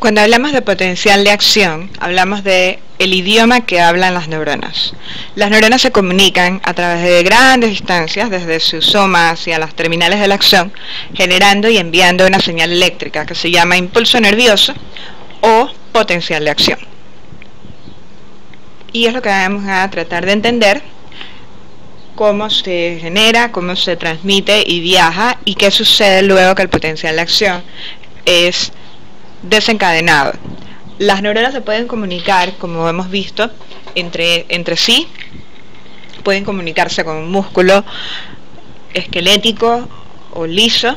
Cuando hablamos de potencial de acción, hablamos de el idioma que hablan las neuronas. Las neuronas se comunican a través de grandes distancias, desde su soma hacia las terminales de la acción, generando y enviando una señal eléctrica que se llama impulso nervioso o potencial de acción. Y es lo que vamos a tratar de entender cómo se genera, cómo se transmite y viaja y qué sucede luego que el potencial de acción es desencadenado. Las neuronas se pueden comunicar, como hemos visto, entre, entre sí, pueden comunicarse con un músculo esquelético o liso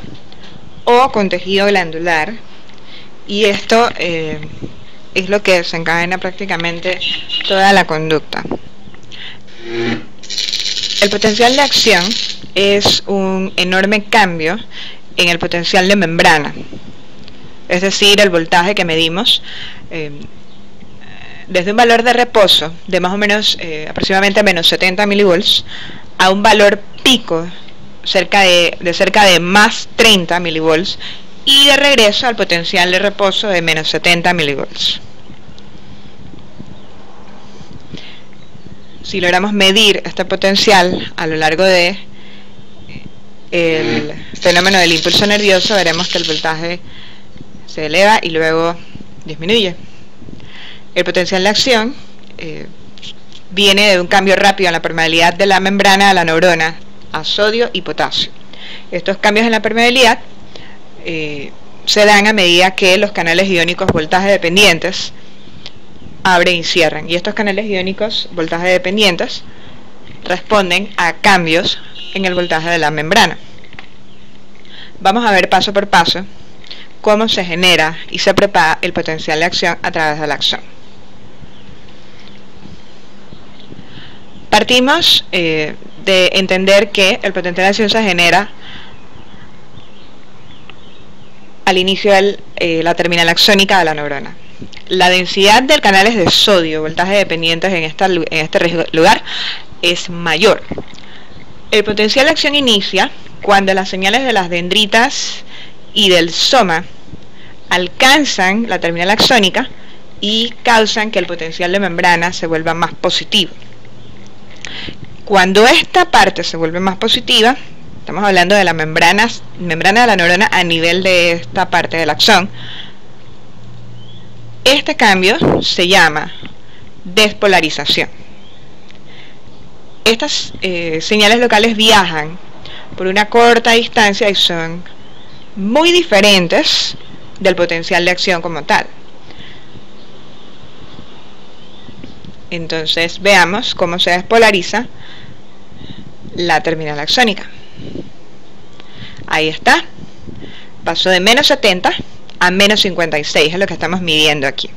o con tejido glandular y esto eh, es lo que desencadena prácticamente toda la conducta. El potencial de acción es un enorme cambio en el potencial de membrana es decir, el voltaje que medimos, eh, desde un valor de reposo de más o menos eh, aproximadamente menos 70 milivolts a un valor pico cerca de, cerca de más 30 milivolts y de regreso al potencial de reposo de menos 70 milivolts. Si logramos medir este potencial a lo largo de el fenómeno del impulso nervioso, veremos que el voltaje se eleva y luego disminuye. El potencial de acción eh, viene de un cambio rápido en la permeabilidad de la membrana de la neurona a sodio y potasio. Estos cambios en la permeabilidad eh, se dan a medida que los canales iónicos voltaje dependientes abren y cierran. Y estos canales iónicos voltaje dependientes responden a cambios en el voltaje de la membrana. Vamos a ver paso por paso cómo se genera y se prepara el potencial de acción a través de la acción. Partimos eh, de entender que el potencial de acción se genera al inicio de eh, la terminal axónica de la neurona. La densidad de canales de sodio, voltaje dependientes en, en este lugar, es mayor. El potencial de acción inicia cuando las señales de las dendritas y del soma alcanzan la terminal axónica y causan que el potencial de membrana se vuelva más positivo. Cuando esta parte se vuelve más positiva, estamos hablando de la membrana, membrana de la neurona a nivel de esta parte del axón, este cambio se llama despolarización. Estas eh, señales locales viajan por una corta distancia y son muy diferentes del potencial de acción como tal. Entonces veamos cómo se despolariza la terminal axónica. Ahí está. Pasó de menos 70 a menos 56, es lo que estamos midiendo aquí.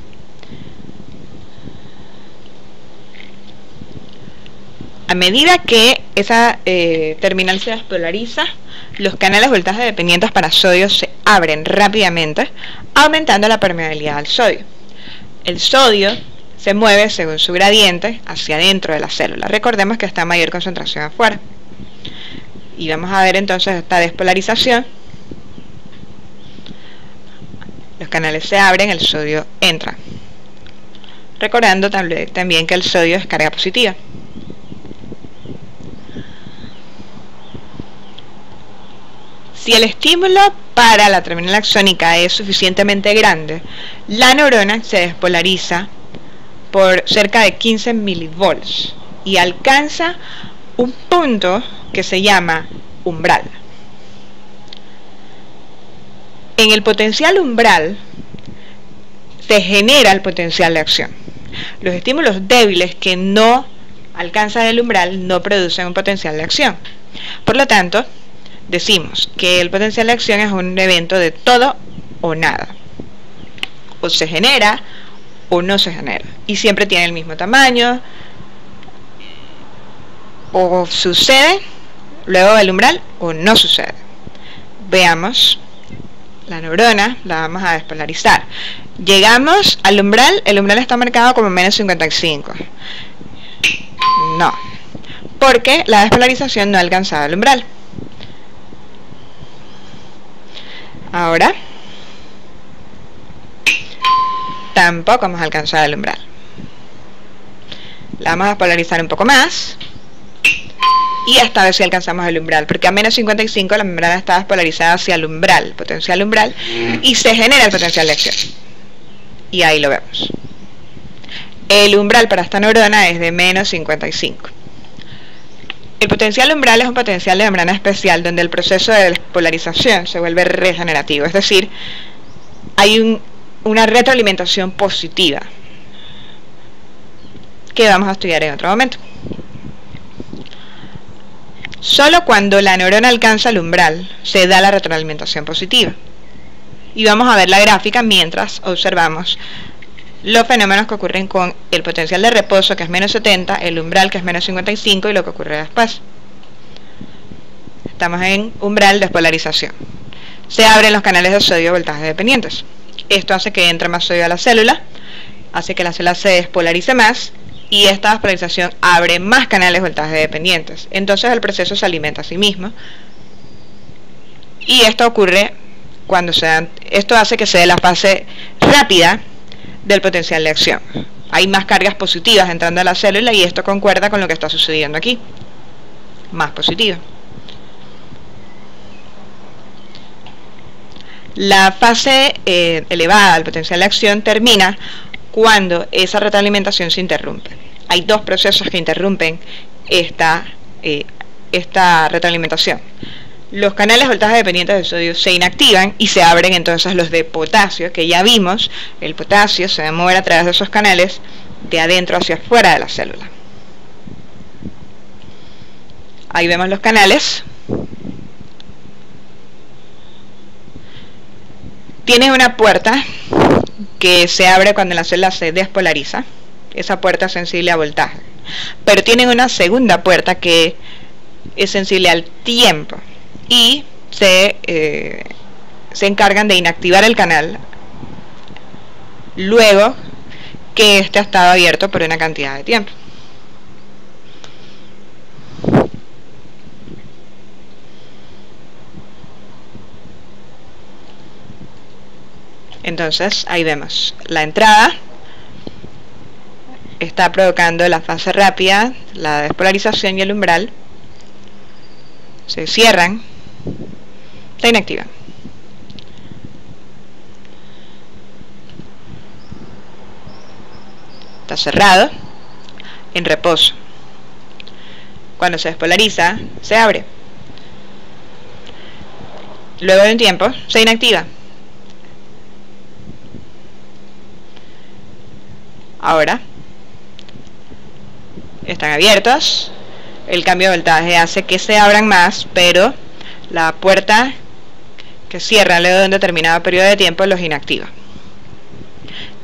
Medida que esa eh, terminal se despolariza, los canales voltaje dependientes para sodio se abren rápidamente, aumentando la permeabilidad al sodio. El sodio se mueve según su gradiente hacia adentro de la célula. Recordemos que está mayor concentración afuera. Y vamos a ver entonces esta despolarización. Los canales se abren, el sodio entra. Recordando también que el sodio es carga positiva. Si el estímulo para la terminal axónica es suficientemente grande, la neurona se despolariza por cerca de 15 milivolts y alcanza un punto que se llama umbral. En el potencial umbral se genera el potencial de acción. Los estímulos débiles que no alcanzan el umbral no producen un potencial de acción. Por lo tanto, decimos que el potencial de acción es un evento de todo o nada. O se genera o no se genera. Y siempre tiene el mismo tamaño. O sucede luego del umbral o no sucede. Veamos la neurona, la vamos a despolarizar. Llegamos al umbral, el umbral está marcado como menos 55. No, porque la despolarización no ha alcanzado el umbral. Ahora tampoco vamos a alcanzar el umbral. La vamos a polarizar un poco más. Y esta vez si alcanzamos el umbral, porque a menos 55 la membrana está despolarizada hacia el umbral, potencial umbral, y se genera el potencial de acción. Y ahí lo vemos. El umbral para esta neurona es de menos 55. El potencial umbral es un potencial de membrana especial donde el proceso de despolarización se vuelve regenerativo, es decir, hay una retroalimentación positiva que vamos a estudiar en otro momento. Solo cuando la neurona alcanza el umbral se da la retroalimentación positiva. Y vamos a ver la gráfica mientras observamos los fenómenos que ocurren con el potencial de reposo, que es menos 70, el umbral, que es menos 55, y lo que ocurre después. Estamos en umbral de despolarización. Se abren los canales de sodio voltaje dependientes. Esto hace que entre más sodio a la célula, hace que la célula se despolarice más y esta despolarización abre más canales voltaje dependientes. Entonces el proceso se alimenta a sí mismo. Y esto ocurre cuando se dan, esto hace que se dé la fase rápida del potencial de acción. Hay más cargas positivas entrando a la célula y esto concuerda con lo que está sucediendo aquí. Más positiva. La fase eh, elevada del potencial de acción termina cuando esa retroalimentación se interrumpe. Hay dos procesos que interrumpen esta, eh, esta retroalimentación. Los canales voltaje dependientes de sodio se inactivan y se abren entonces los de potasio, que ya vimos, el potasio se va a mover a través de esos canales de adentro hacia afuera de la célula. Ahí vemos los canales Tiene una puerta que se abre cuando la célula se despolariza. Esa puerta es sensible a voltaje. Pero tienen una segunda puerta que es sensible al tiempo. Y se, eh, se encargan de inactivar el canal luego que éste ha estado abierto por una cantidad de tiempo. Entonces, ahí vemos la entrada está provocando la fase rápida, la despolarización y el umbral. Se cierran, se inactivan. Está cerrado, en reposo. Cuando se despolariza, se abre. Luego de un tiempo, se inactiva. ahora están abiertos el cambio de voltaje hace que se abran más pero la puerta que cierra luego de un determinado periodo de tiempo los inactiva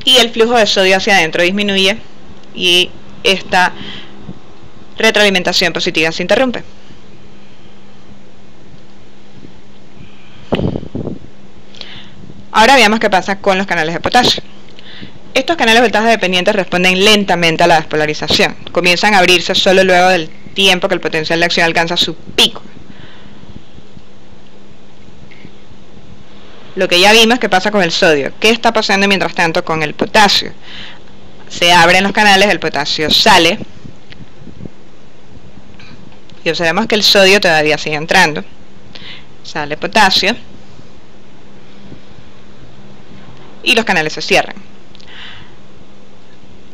y el flujo de sodio hacia adentro disminuye y esta retroalimentación positiva se interrumpe ahora veamos qué pasa con los canales de potasio estos canales voltaje dependientes responden lentamente a la despolarización. Comienzan a abrirse solo luego del tiempo que el potencial de acción alcanza su pico. Lo que ya vimos que pasa con el sodio. ¿Qué está pasando mientras tanto con el potasio? Se abren los canales, el potasio sale. Y observamos que el sodio todavía sigue entrando. Sale potasio. Y los canales se cierran.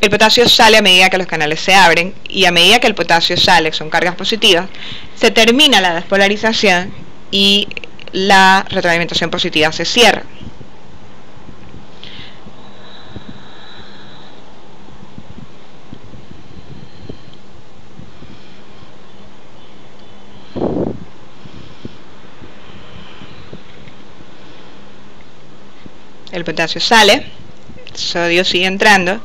El potasio sale a medida que los canales se abren y a medida que el potasio sale, son cargas positivas, se termina la despolarización y la retroalimentación positiva se cierra. El potasio sale, el sodio sigue entrando,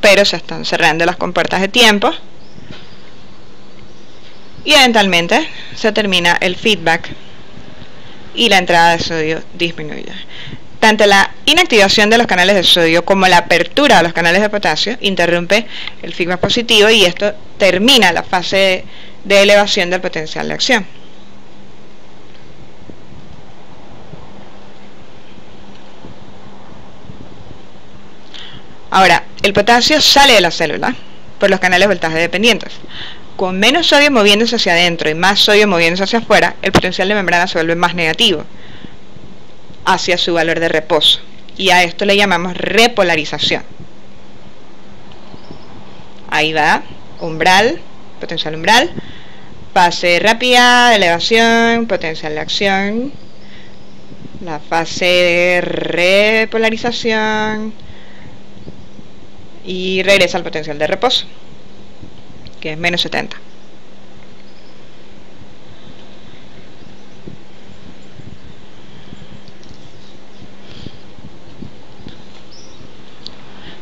pero se están cerrando las compuertas de tiempo y eventualmente se termina el feedback y la entrada de sodio disminuye. Tanto la inactivación de los canales de sodio como la apertura de los canales de potasio interrumpe el feedback positivo y esto termina la fase de elevación del potencial de acción. Ahora, el potasio sale de la célula por los canales voltaje dependientes. Con menos sodio moviéndose hacia adentro y más sodio moviéndose hacia afuera, el potencial de membrana se vuelve más negativo hacia su valor de reposo. Y a esto le llamamos repolarización. Ahí va, umbral, potencial umbral, fase rápida, elevación, potencial de acción, la fase de repolarización y regresa al potencial de reposo, que es menos 70.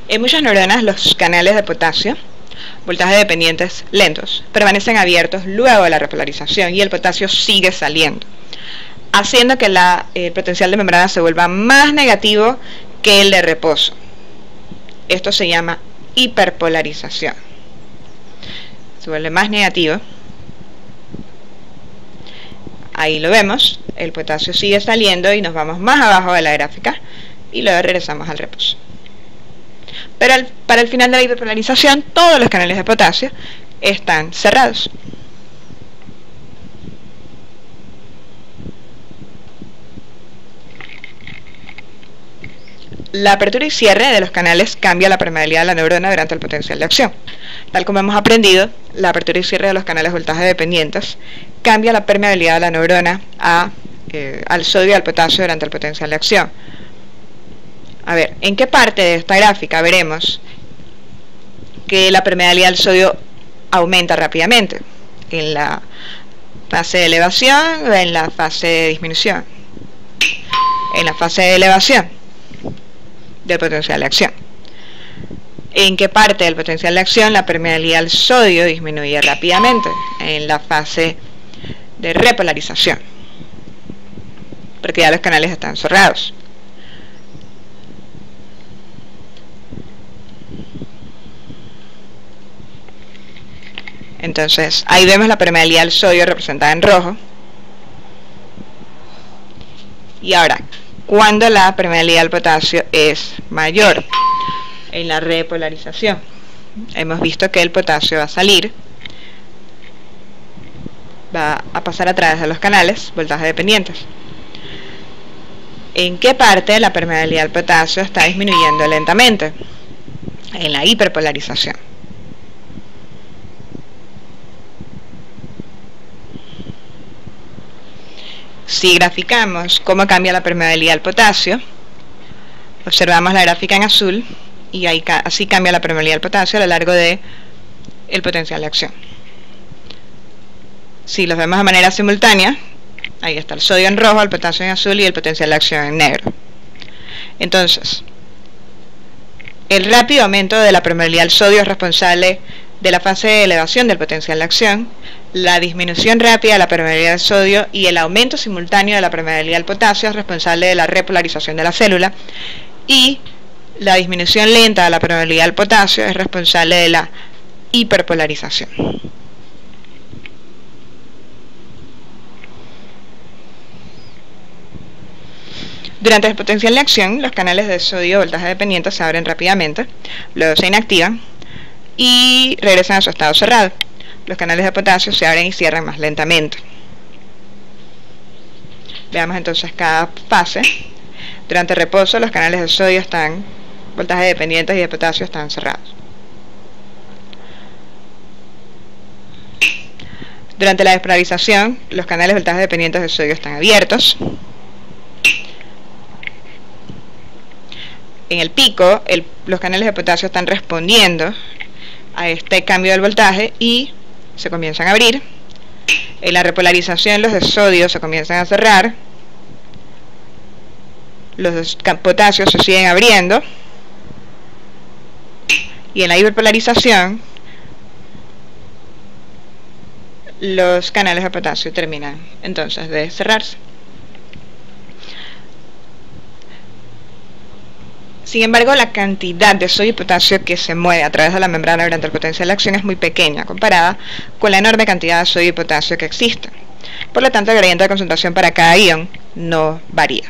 En muchas neuronas los canales de potasio, voltaje dependientes lentos, permanecen abiertos luego de la repolarización y el potasio sigue saliendo, haciendo que la, el potencial de membrana se vuelva más negativo que el de reposo. Esto se llama hiperpolarización. Se vuelve más negativo. Ahí lo vemos, el potasio sigue saliendo y nos vamos más abajo de la gráfica y luego regresamos al reposo. Pero para el final de la hiperpolarización, todos los canales de potasio están cerrados. La apertura y cierre de los canales cambia la permeabilidad de la neurona durante el potencial de acción. Tal como hemos aprendido, la apertura y cierre de los canales voltaje dependientes cambia la permeabilidad de la neurona eh, al sodio y al potasio durante el potencial de acción. A ver, ¿en qué parte de esta gráfica veremos que la permeabilidad del sodio aumenta rápidamente? ¿En la fase de elevación o en la fase de disminución? En la fase de elevación del potencial de acción. ¿En qué parte del potencial de acción la permeabilidad del sodio disminuye rápidamente? En la fase de repolarización. Porque ya los canales están cerrados. Entonces, ahí vemos la permeabilidad del sodio representada en rojo. Y ahora, cuando la permeabilidad del potasio es mayor en la repolarización. Hemos visto que el potasio va a salir, va a pasar a través de los canales, voltaje dependientes. ¿En qué parte la permeabilidad del potasio está disminuyendo lentamente? En la hiperpolarización. Si graficamos cómo cambia la permeabilidad del potasio, observamos la gráfica en azul y ahí así cambia la permeabilidad del potasio a lo largo de potencial de acción. Si los vemos de manera simultánea, ahí está el sodio en rojo, el potasio en azul y el potencial de acción en negro. Entonces, el rápido aumento de la permeabilidad del sodio es responsable de la fase de elevación del potencial de acción la disminución rápida de la permeabilidad del sodio y el aumento simultáneo de la permeabilidad del potasio es responsable de la repolarización de la célula y la disminución lenta de la permeabilidad del potasio es responsable de la hiperpolarización. Durante el potencial de acción, los canales de sodio voltaje dependiente se abren rápidamente, luego se inactivan y regresan a su estado cerrado los canales de potasio se abren y cierran más lentamente. Veamos entonces cada fase. Durante el reposo los canales de sodio están, voltaje dependientes y de potasio están cerrados. Durante la despolarización, los canales de voltaje dependientes de sodio están abiertos. En el pico, los canales de potasio están respondiendo a este cambio del voltaje y se comienzan a abrir. En la repolarización los de sodio se comienzan a cerrar. Los de potasio se siguen abriendo. Y en la hiperpolarización los canales de potasio terminan entonces de cerrarse. Sin embargo, la cantidad de sodio y potasio que se mueve a través de la membrana durante el potencial de acción es muy pequeña comparada con la enorme cantidad de sodio y potasio que existe. Por lo tanto, el gradiente de concentración para cada ion no varía.